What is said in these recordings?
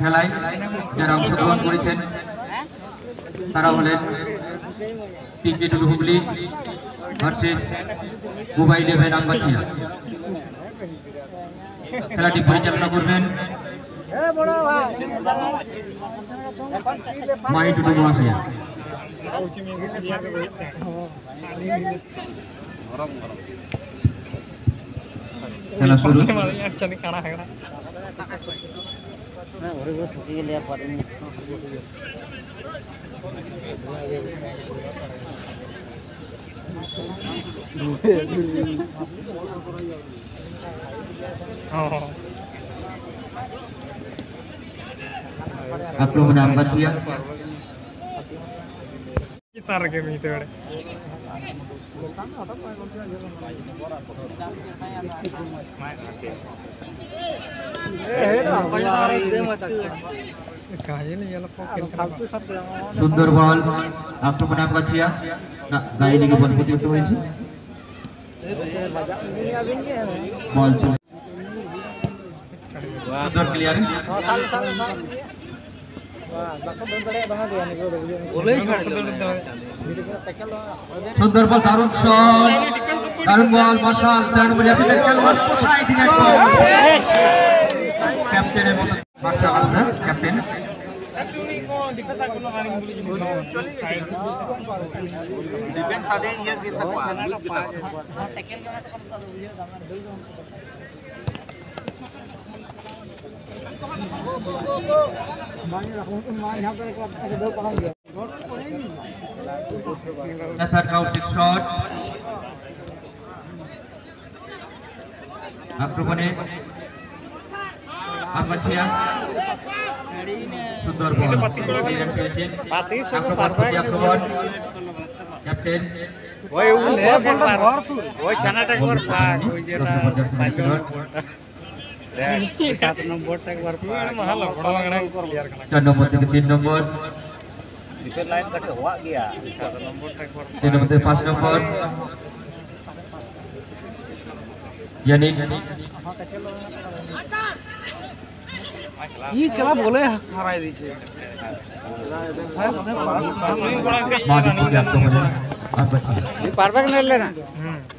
খেলায় যারা অংশগ্রহণ করেছেন, তারা হলেন টিকে হুগলি ভার্সেস মোবাইল ইলেভেন আমবাসিয়া। খেলাটি পরিচালনা করবেন খেলা শুরু। আক্রমণে আমবাসিয়া তারকে মিটে ওড়ে কাজে নিয়ে গেল ফালতু সব সুন্দর বল আক্রমণে আমবাসিয়া না গায়ে লেগে বল প্রতিহত হয়েছে বল চলে সুন্দর ক্লিয়ার সুন্দর বল দারুণ শট। দারুণ বল বর্ষাল দারুণ বল। আপনাদের খেলোয়াড় কোথায় তিনি ক্যাপ্টেনের মতো মার্শাল আসনা হ্যাঁ, captain. Defence ada yang kita kuat, kita kuat. Clear করেছেন আক্রমণ প্রতি আক্রমণ ক্যাপ্টেন ওই ওই ছানাটা একবার পাক ওই যেটা সাত নম্বরটা একবার ভালো বড় বাংলা ক্লিয়ার করা চার নম্বর থেকে তিন নম্বর লাইন কাটে হওয়া গিয়া সাত নম্বরটা একবার তিন নম্বর থেকে পাঁচ নম্বর ইয়ানিক ই খেলা বলে হারাই দিছে মাঝে প্রতি আক্রমণে আব্বাছিয়া পারবে না না বল রাখি না রে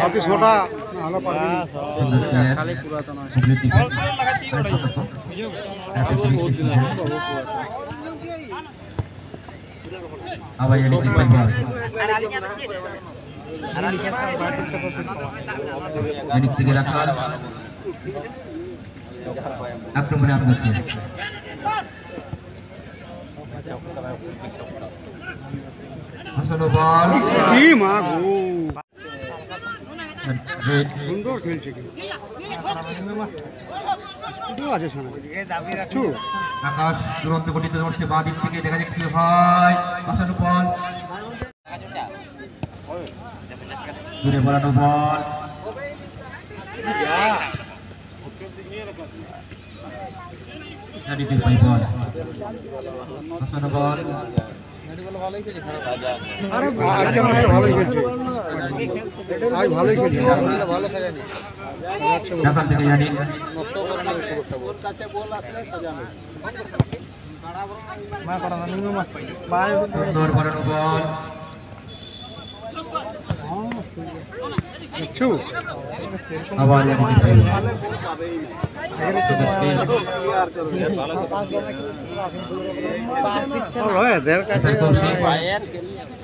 অতি ছোটা ভালো পারবি সুন্দর ক্লিয়ার খালি পুরাতন হুগলির দিকে আবার ইয়ানিক পাইবাল ইয়ানিক থেকে রাখা আক্রমণে আমগাছি হাসানো বল কি মা গো রেড সুন্দর খেলছে আছে শোনা আকাশ দুরন্ত গতিতে ধরছে বাঁ দিক থেকে দেখা যাক কি হয়। বল। দূরে বাড়ানো বল। বল। আরে ভালোই খেলছে। আজ ভালোই খেলছে ভালো ঢাকার থেকে জানি সুন্দর বাড়ানো বল দেখছো আবার জানিতে পাই সুন্দর স্কিল এদের কাছে হাসান কৌশিক এদের তো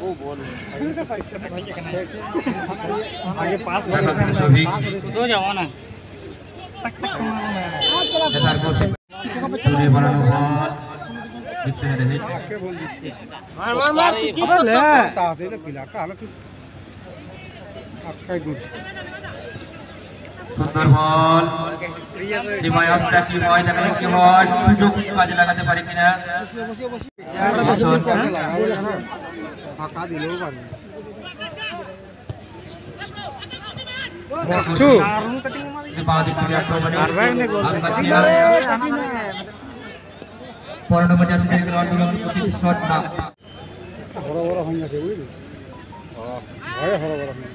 वो बोल आगे पास तो जाओ ना चूड़ी बनानो हाल जितने रहे मार मार मार तू क्या बोल रहा है बता दे ना पिला का हालत आपका गुड সুন্দর বল লিমায় অস্তাক লিমায় দেখা যাক কি হয় সুযোগ কাজে লাগাতে পারে কিনা ফাঁকা দিলেও পারে বাচ্চু বাদিক থেকে আক্রমণে আলবাতিয়া পনেরো নম্বর জার্সি থেকে খেলোয়াড় দুরন্ত প্রতি শট না বড় বড় হয়ে গেছে বুঝলি ভয়ে বড় বড় হয়ে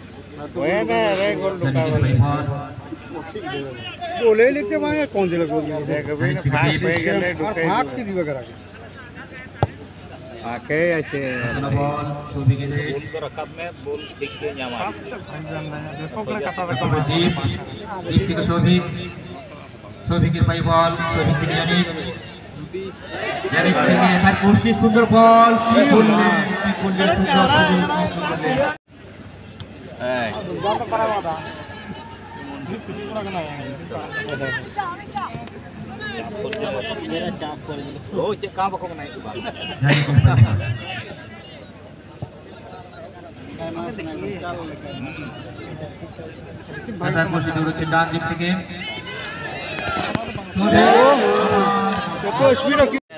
জানিয়ে ভাই ভর বলে লিখতে মানে কোন দিলে গোল দেখবে না, ফাঁস হয়ে গেলে ফাঁক बोले लिखे मांगे कौन दिला बोल फाक की दीवा करा के। आके ऐसे रकब में बोल ठीक के जामा देखो करे कसा रकब जी दीप के सोभी सोभी के पाई बॉल सोभी के यानी यानी करेंगे हर कोशिश सुंदर बॉल सुंदर सुंदर Oh, cek kamu kok naik coba. Kata kursi dulu sedang di game.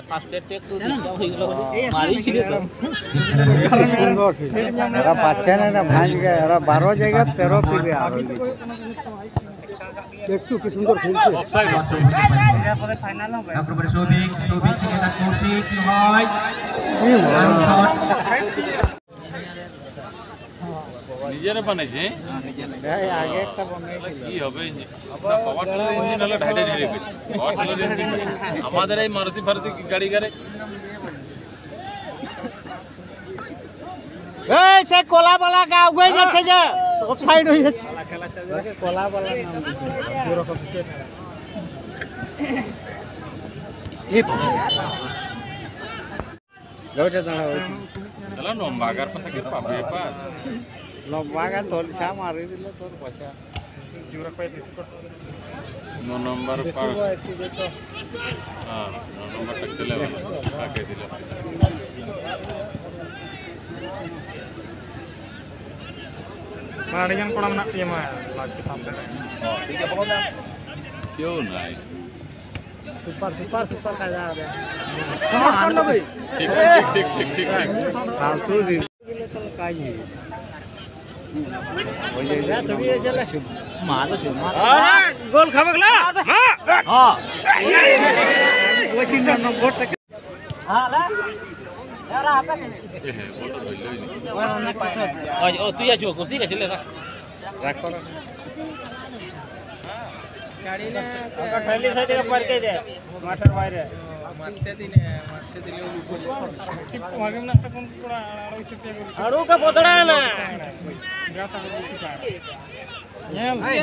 First এডটা এরা বাচ্চা না না ভাঁজ এরা বারো জায়গা তেরো পিবে আর দেখছ কি সুন্দর খেলছে ফাইনাল হবে তারপরে সৌভিক সৌভিক কৌশিক হয় নিজেরা বানাইছে আগে একটা বনাই কি হবে পাওয়ার টিলার ইঞ্জিন হলে ঢাইটে ঢেলে পাওয়ার টিলার ইঞ্জিন আমাদের এই মারুতি ফারুতি গাড়ি গাড়ি এই সে কোলা বলা গা উগে যাচ্ছে যে অফসাইড হয়ে যাচ্ছে কোলা বলা নাম লওটা দাঁড়া চলো লম্বা আগার পাশে কি পাবে পাঁচ লম্বা গা ಲಂಬಾಗ ತೋಲಿಸ ಮಾರಿದಿಲ್ಲ ತೋಲ್ ಪಶ ಇವ್ರ ರೂಪಾಯಿ ಇಸ್ಕೊಟ್ಟು ನೋ ನಂಬರ್ ಹಾಂ ನೋ ನಂಬರ್ ಟಕ್ಟಿಲ್ಲ ಹಾಕಿದ್ದಿಲ್ಲ ಅಡಿಗೆ ಕೂಡ ಏಮ क्यों नहीं सुपर सुपर सुपर का जा रहा है ठीक ठीक ठीक ठीक ठीक ठीक ठीक हाँ, गोल खबक ला। हाँ कोचिंग नो बोट तक हाँ। ला यार आप ओ तू या जो कुर्सी ले चले रख रखो गाड़ी ने पड़के दे मोटर वायर রাখো ফ্যামিলি সাথে পড়তে দে মাঠের বাইরে আড়ু কা পতড়া না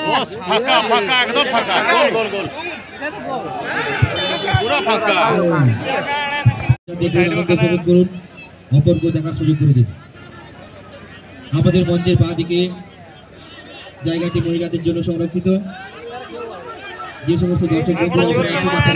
বস ফাঁকা ফাঁকা একদম ফাঁকা। গোল গোল গোল পুরো ফাঁকা। অপরকে দেখার সুযোগ করে দিন। আমাদের মঞ্চের বাঁ দিকে জায়গাটি মহিলাদের জন্য সংরক্ষিত। যে সমস্ত দর্শক বন্ধুরা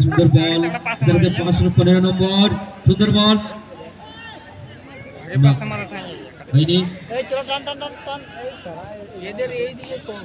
সুন্দর বল খেলতে পাঁচশো পনেরো নম্বর সুন্দর বল হয়নি এই চলো টান টান টান টান এদের এই দিকে কম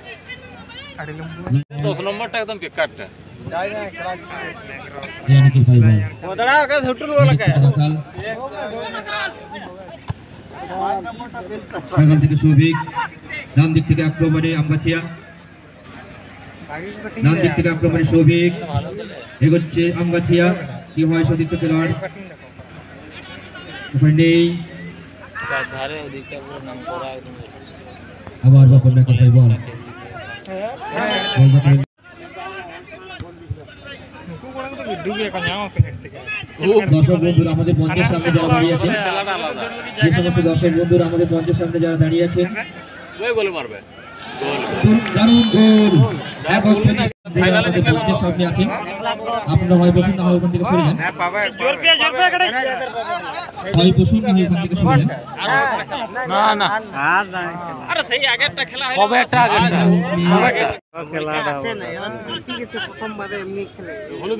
दले আড়ি লম্বু দশ নম্বরটা একদম বেকারটা জেনিকের পাই বল পোতড়া का झुटुल बोला का রাখাল রাখাল থেকে সৌভিক ডান দিক থেকে আক্রমণে আমগাছিয়া ডান দিক থেকে আক্রমণে সৌভিক এগোচ্ছে আমগাছিয়া কি হয় সতীর্থ খেলোয়াড় উপায় নেই আবার বাপন নায়কের পাই বল আমাদের মঞ্চের সামনে যারা দাঁড়িয়ে আছেন যে সমস্ত দর্শক বন্ধুরা আমাদের মঞ্চের সামনে যারা দাঁড়িয়ে আছেন। দারুণ গোল। আপনারা ভাই বসুন না ওখান থেকে সরে যান। হ্যাঁ, ভাই বসুন না ওখান থেকে সরে যান। না না। আরে সেই আগেরটা খেলা হয় কবে একটা আগেরটা? খেলাটা আছে না ঠিক আছে প্রথমবারে এমনি খেলে। হলুদ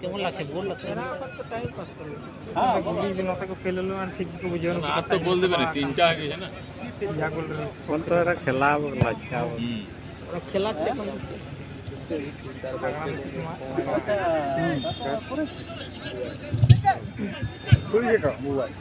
কেমন লাগছে গোল লাগছে হ্যাঁ গোল দিন ওটাকে ফেলে লো আর ঠিক তো বুঝো না আর তো গোল দেবে না তিনটা হয়ে গেছে না ইয়া গোল কোন তো এরা খেলা লাজকাও হুম খেলাচ্ছে এখন খুলি যেটা মোবাইল